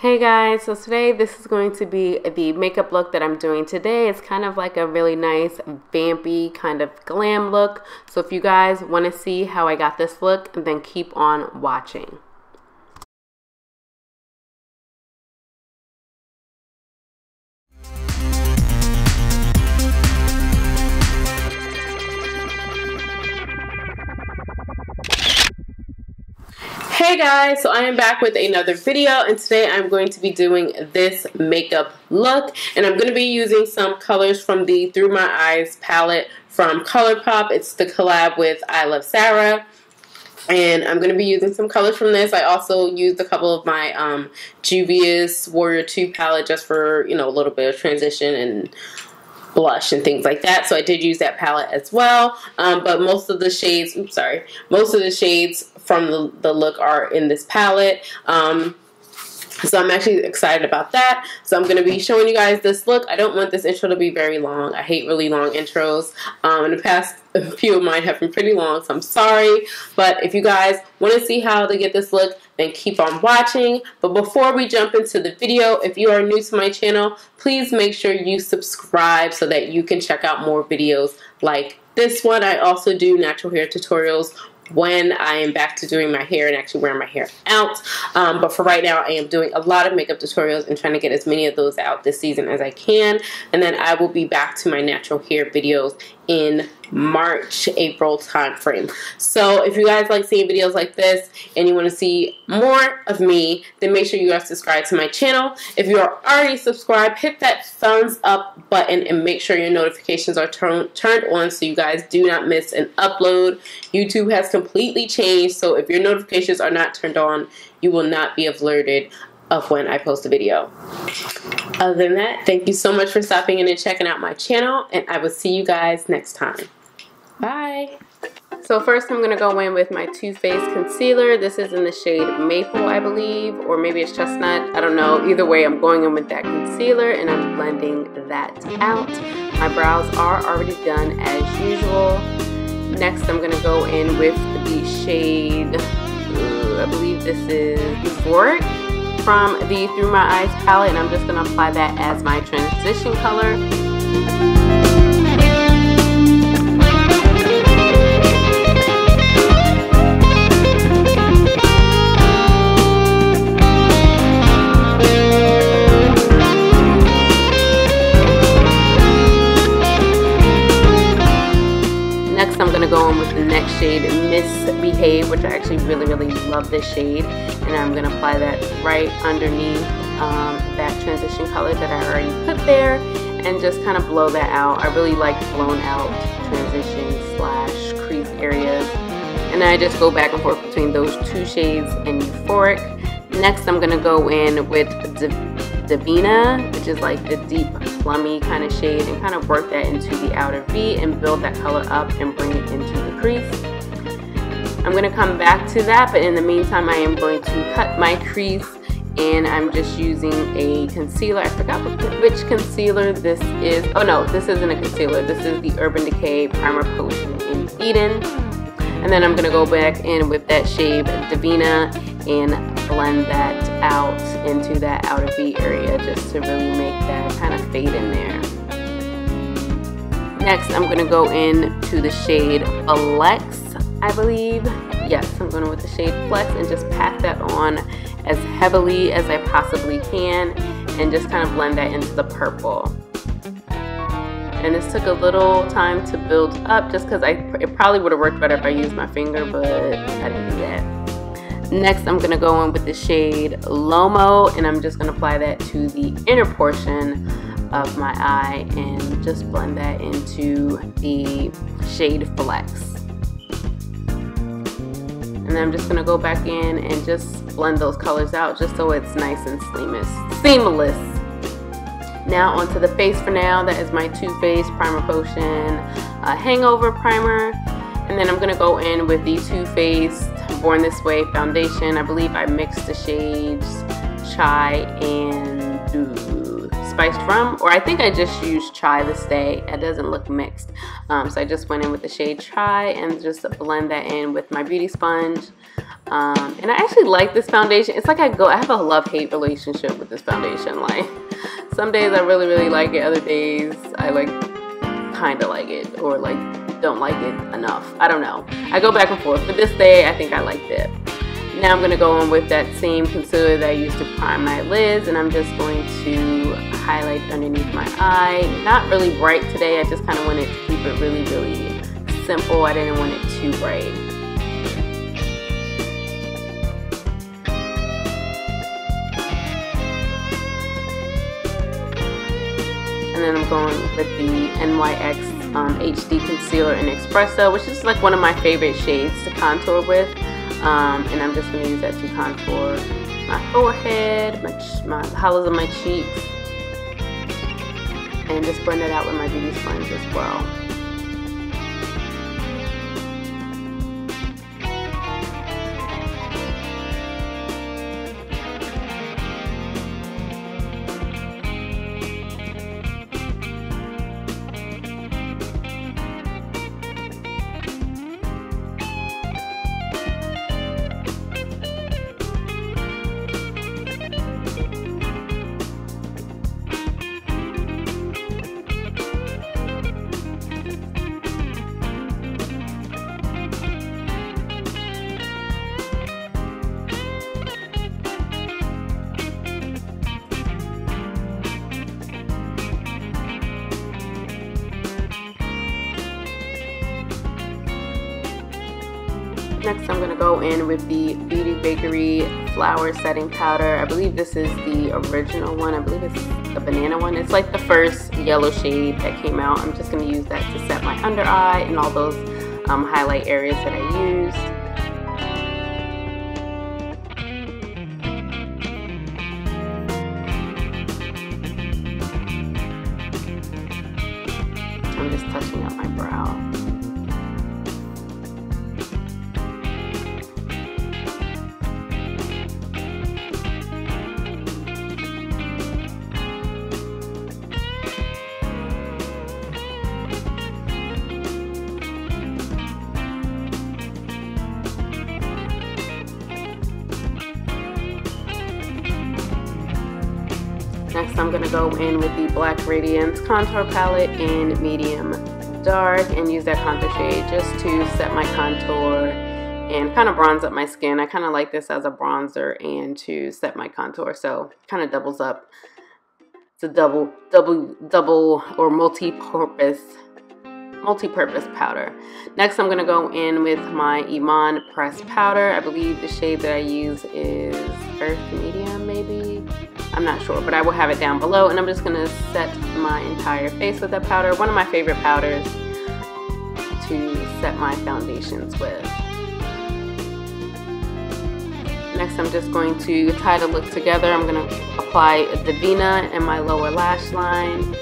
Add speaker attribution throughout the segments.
Speaker 1: Hey guys, so today this is going to be the makeup look that I'm doing today. It's kind of like a really nice vampy kind of glam look. So if you guys want to see how I got this look, then keep on watching. Hey guys, so I am back with another video and today I'm going to be doing this makeup look and I'm going to be using some colors from the Through My Eyes palette from ColourPop. It's the collab with I Love Sarah and I'm going to be using some colors from this. I also used a couple of my um, Juvia's Warrior 2 palette just for, you know, a little bit of transition and blush and things like that. So I did use that palette as well. Um, but most of the shades, oops, sorry, most of the shades from the, the look are in this palette. Um, so I'm actually excited about that. So I'm going to be showing you guys this look. I don't want this intro to be very long. I hate really long intros. Um, in the past, a few of mine have been pretty long, so I'm sorry. But if you guys want to see how to get this look, then keep on watching. But before we jump into the video, if you are new to my channel, please make sure you subscribe so that you can check out more videos like this one. I also do natural hair tutorials when I am back to doing my hair and actually wearing my hair out. Um, but for right now, I am doing a lot of makeup tutorials and trying to get as many of those out this season as I can. And then I will be back to my natural hair videos in March, April timeframe. So if you guys like seeing videos like this and you want to see more of me, then make sure you are subscribed to my channel. If you are already subscribed, hit that thumbs up button and make sure your notifications are turn turned on so you guys do not miss an upload. YouTube has completely changed, so if your notifications are not turned on, you will not be alerted of when I post a video. Other than that, thank you so much for stopping in and checking out my channel, and I will see you guys next time. Bye! So first I'm going to go in with my Too Faced Concealer. This is in the shade Maple, I believe, or maybe it's Chestnut. I don't know. Either way, I'm going in with that concealer, and I'm blending that out. My brows are already done as usual. Next, I'm going to go in with the shade, I believe this is Euphoric from the Through My Eyes palette and I'm just going to apply that as my transition color. Which I actually really, really love this shade. And I'm going to apply that right underneath um, that transition color that I already put there and just kind of blow that out. I really like blown out transition slash crease areas. And I just go back and forth between those two shades and Euphoric. Next, I'm going to go in with Divina, which is like the deep plummy kind of shade and kind of work that into the outer V and build that color up and bring it into the crease. I'm going to come back to that, but in the meantime, I am going to cut my crease and I'm just using a concealer. I forgot which concealer this is. Oh no, this isn't a concealer. This is the Urban Decay Primer Potion in Eden. And then I'm going to go back in with that shade Divina and blend that out into that outer V area just to really make that kind of fade in there. Next, I'm going to go in to the shade Flex, I believe. Yes, I'm going with the shade Flex and just pat that on as heavily as I possibly can and just kind of blend that into the purple. And this took a little time to build up just because I it probably would have worked better if I used my finger, but I didn't do that. Next, I'm going to go in with the shade Lomo, and I'm just going to apply that to the inner portion of my eye and just blend that into the shade Flex. And then I'm just to go back in and just blend those colors out just so it's nice and seamless. seamless. Now onto the face for now. That is my Too Faced Primer Potion uh, Hangover Primer. And then I'm to go in with the Too Faced Born This Way Foundation. I believe I mixed the shades Chai and ooh, Spiced Rum. Or I think I just used Chai this day. It doesn't look mixed. Um, so I just went in with the shade Chai and just blend that in with my beauty sponge. Um, and I actually like this foundation. It's like I go, I have a love-hate relationship with this foundation. Like, some days I really, really like it. Other days I like, kind of like it. Or like, don't like it enough. I don't know. I go back and forth. But this day, I think I liked it. Now I'm going to go in with that same concealer that I used to prime my lids. And I'm just going to highlight underneath my eye. Not really bright today. I just kind of wanted to keep it really, really simple. I didn't want it too bright. and then I'm going with the NYX um, HD Concealer in Espresso, which is like one of my favorite shades to contour with. Um, and I'm just going to use that to contour my forehead, my, my hollows of my cheeks, and just blend it out with my beauty sponge as well. Next I'm going to go in with the Beauty Bakerie Flour Setting Powder. I believe this is the original one. I believe it's the banana one. It's like the first yellow shade that came out. I'm just going to use that to set my under eye and all those um, highlight areas that I used. I'm just touching up my brow. I'm going to go in with the Black Radiance Contour Palette in medium dark and use that contour shade just to set my contour and kind of bronze up my skin. I kind of like this as a bronzer and to set my contour so it kind of doubles up. It's a double, double, double or multi-purpose multi-purpose powder. Next I'm going to go in with my Iman Press powder. I believe the shade that I use is Earth Medium. I'm not sure, but I will have it down below. And I'm just gonna set my entire face with that powder. One of my favorite powders to set my foundations with. Next, I'm just going to tie the look together. I'm gonna apply Divina in my lower lash line.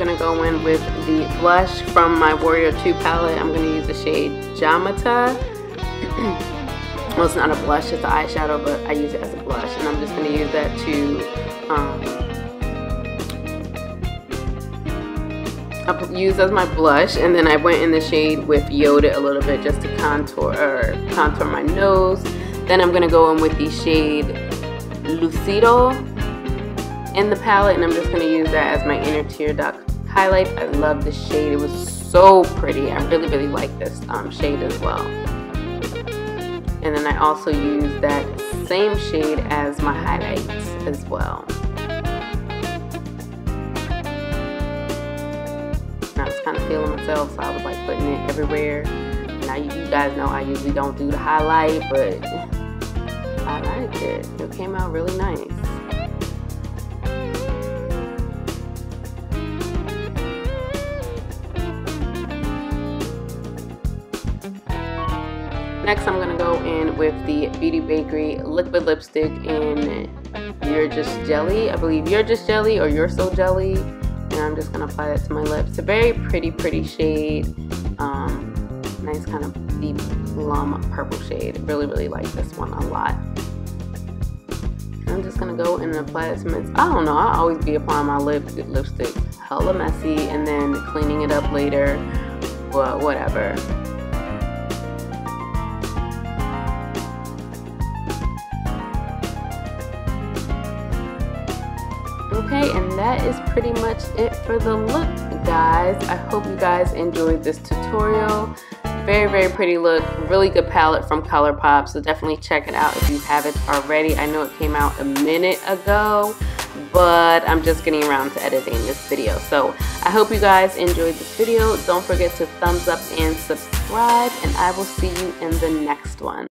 Speaker 1: Going to go in with the blush from my Warrior 2 palette. I'm going to use the shade Jamata. well, it's not a blush, it's an eyeshadow, but I use it as a blush. And I'm just going to use that to um, use as my blush. And then I went in the shade with Yoda a little bit just to contour, or contour my nose. Then I'm going to go in with the shade Lucido in the palette and I'm just going to use that as my inner tear duct highlight. I love this shade. It was so pretty. I really, really like this um, shade as well. And then I also used that same shade as my highlights as well. I was kind of feeling myself, so I was like putting it everywhere. Now you, you guys know I usually don't do the highlight, but I liked it. It came out really nice. Next, I'm to go in with the Beauty Bakerie Liquid Lipstick in You're Just Jelly. I believe You're Just Jelly or You're So Jelly. And I'm just to apply that to my lips. It's a very pretty, pretty shade. Um, nice kind of deep plum purple shade. Really, really like this one a lot. I'm just gonna go and apply it to my, I don't know, I always be applying my lip lipstick hella messy and then cleaning it up later, well, whatever. That is pretty much it for the look, guys. I hope you guys enjoyed this tutorial. Very, very pretty look. Really good palette from ColourPop, so definitely check it out if you haven't already. I know it came out a minute ago, but I'm just getting around to editing this video. So I hope you guys enjoyed this video. Don't forget to thumbs up and subscribe, and I will see you in the next one.